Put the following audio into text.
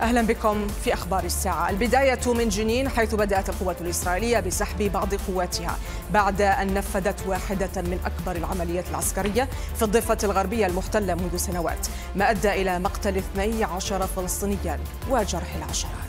أهلا بكم في أخبار الساعة، البداية من جنين حيث بدأت القوات الإسرائيلية بسحب بعض قواتها بعد أن نفذت واحدة من أكبر العمليات العسكرية في الضفة الغربية المحتلة منذ سنوات، ما أدى إلى مقتل 12 فلسطينيا وجرح العشرات.